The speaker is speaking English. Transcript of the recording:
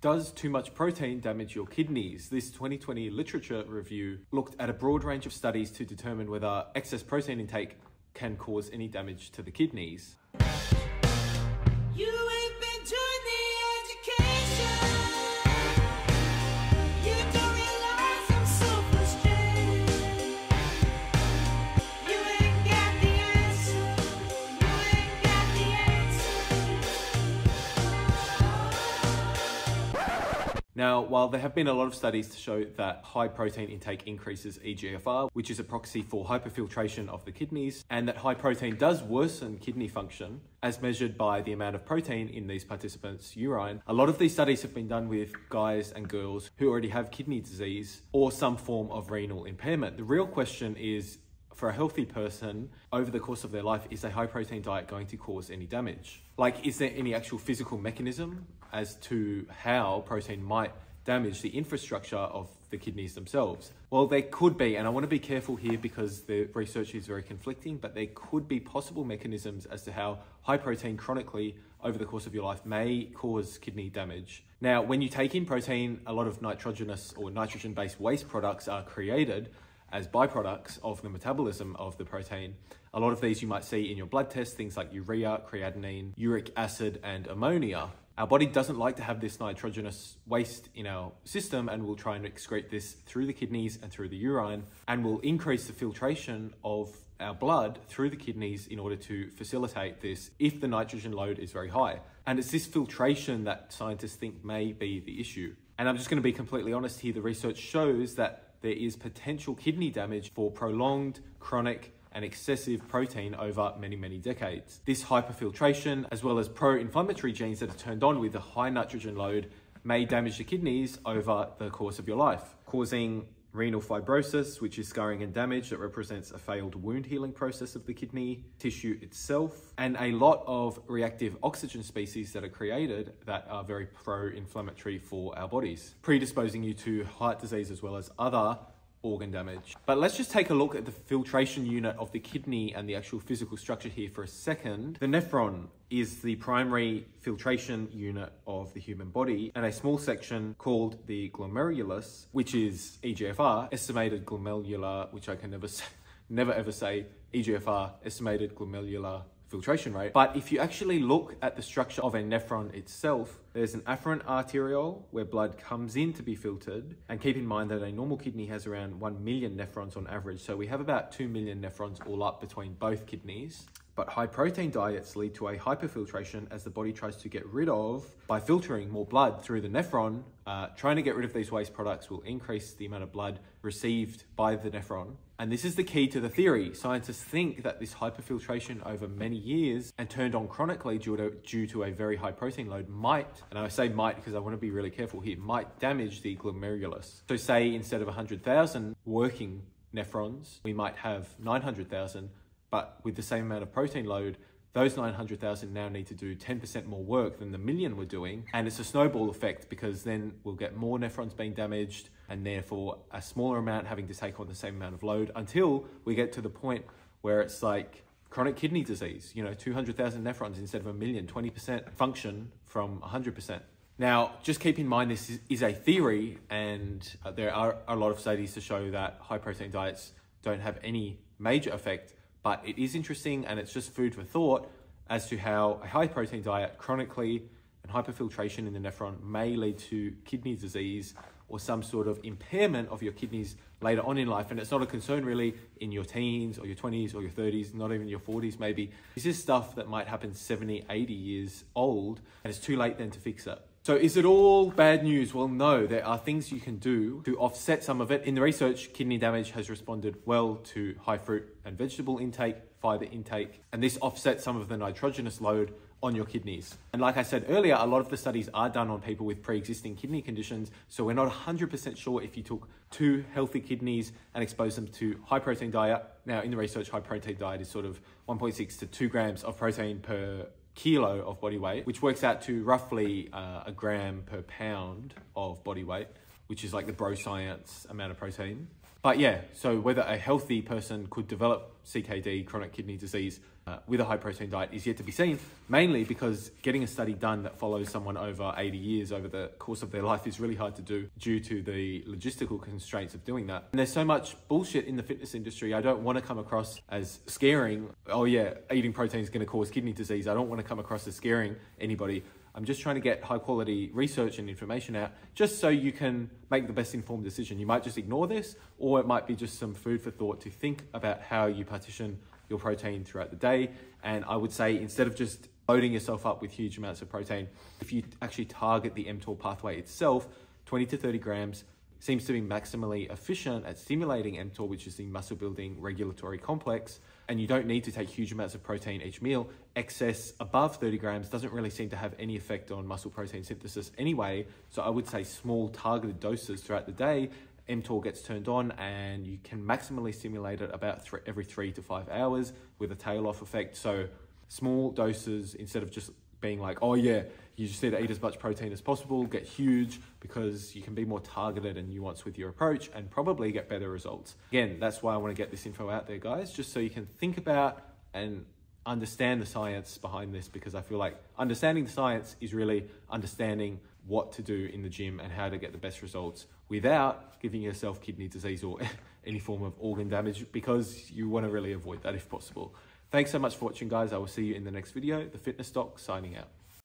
Does too much protein damage your kidneys? This 2020 literature review looked at a broad range of studies to determine whether excess protein intake can cause any damage to the kidneys. Now, while there have been a lot of studies to show that high protein intake increases EGFR, which is a proxy for hyperfiltration of the kidneys, and that high protein does worsen kidney function, as measured by the amount of protein in these participants' urine, a lot of these studies have been done with guys and girls who already have kidney disease or some form of renal impairment. The real question is for a healthy person over the course of their life, is a high protein diet going to cause any damage? Like, is there any actual physical mechanism as to how protein might damage the infrastructure of the kidneys themselves? Well, there could be, and I want to be careful here because the research is very conflicting, but there could be possible mechanisms as to how high protein chronically over the course of your life may cause kidney damage. Now, when you take in protein, a lot of nitrogenous or nitrogen based waste products are created as byproducts of the metabolism of the protein. A lot of these you might see in your blood tests, things like urea, creatinine, uric acid, and ammonia. Our body doesn't like to have this nitrogenous waste in our system and will try and excrete this through the kidneys and through the urine and will increase the filtration of our blood through the kidneys in order to facilitate this if the nitrogen load is very high. And it's this filtration that scientists think may be the issue. And I'm just going to be completely honest here. The research shows that there is potential kidney damage for prolonged, chronic, and excessive protein over many, many decades. This hyperfiltration, as well as pro-inflammatory genes that are turned on with a high nitrogen load, may damage the kidneys over the course of your life, causing renal fibrosis, which is scarring and damage that represents a failed wound healing process of the kidney tissue itself, and a lot of reactive oxygen species that are created that are very pro-inflammatory for our bodies, predisposing you to heart disease as well as other organ damage. But let's just take a look at the filtration unit of the kidney and the actual physical structure here for a second. The nephron is the primary filtration unit of the human body and a small section called the glomerulus, which is EGFR, estimated glomerular, which I can never say, never ever say, EGFR, estimated glomerular filtration rate. But if you actually look at the structure of a nephron itself, there's an afferent arteriole where blood comes in to be filtered. And keep in mind that a normal kidney has around 1 million nephrons on average. So we have about 2 million nephrons all up between both kidneys. But high protein diets lead to a hyperfiltration as the body tries to get rid of, by filtering more blood through the nephron, uh, trying to get rid of these waste products will increase the amount of blood received by the nephron. And this is the key to the theory. Scientists think that this hyperfiltration over many years and turned on chronically due to, due to a very high protein load might, and I say might because I want to be really careful here, might damage the glomerulus. So say instead of 100,000 working nephrons, we might have 900,000 but with the same amount of protein load, those 900,000 now need to do 10% more work than the million were doing. And it's a snowball effect because then we'll get more nephrons being damaged and therefore a smaller amount having to take on the same amount of load until we get to the point where it's like chronic kidney disease, you know, 200,000 nephrons instead of a million, 20% function from 100%. Now, just keep in mind this is, a theory, and uh, there are a lot of studies to show that high protein diets don't have any major effect but it is interesting and it's just food for thought as to how a high protein diet chronically and hyperfiltration in the nephron may lead to kidney disease or some sort of impairment of your kidneys later on in life. And it's not a concern really in your teens or your 20s or your 30s, not even your 40s maybe. This is stuff that might happen 70, 80 years old, and it's too late then to fix it. So is it all bad news? Well, no, there are things you can do to offset some of it. In the research, kidney damage has responded well to high fruit and vegetable intake, fiber intake, and this offsets some of the nitrogenous load on your kidneys. And like I said earlier, a lot of the studies are done on people with pre-existing kidney conditions, so we're not 100% sure if you took two healthy kidneys and exposed them to high protein diet. Now, in the research, high protein diet is sort of 1.6 to 2 grams of protein per kilo of body weight, which works out to roughly uh, a gram per pound of body weight, which is like the bro science amount of protein. But yeah, so whether a healthy person could develop CKD, chronic kidney disease, uh, with a high protein diet is yet to be seen, mainly because getting a study done that follows someone over 80 years over the course of their life is really hard to do due to the logistical constraints of doing that. And there's so much bullshit in the fitness industry. I don't want to come across as scaring, oh yeah, eating protein is going to cause kidney disease. I don't want to come across as scaring anybody. I'm just trying to get high quality research and information out just so you can make the best informed decision. You might just ignore this, or it might be just some food for thought to think about how you partition your protein throughout the day. And I would say instead of just loading yourself up with huge amounts of protein, if you actually target the mTOR pathway itself, 20 to 30 grams seems to be maximally efficient at stimulating mTOR, which is the muscle building regulatory complex. And you don't need to take huge amounts of protein each meal. Excess above 30 grams doesn't really seem to have any effect on muscle protein synthesis anyway. So I would say small targeted doses throughout the day mTOR gets turned on and you can maximally stimulate it about th every three to five hours with a tail off effect. So small doses instead of just being like, oh yeah, you just need to eat as much protein as possible, get huge because you can be more targeted and nuanced with your approach and probably get better results. Again, that's why I want to get this info out there, guys, just so you can think about and understand the science behind this because I feel like understanding the science is really understanding what to do in the gym and how to get the best results without giving yourself kidney disease or any form of organ damage because you want to really avoid that if possible. Thanks so much for watching, guys. I will see you in the next video. The Fitness Doc signing out.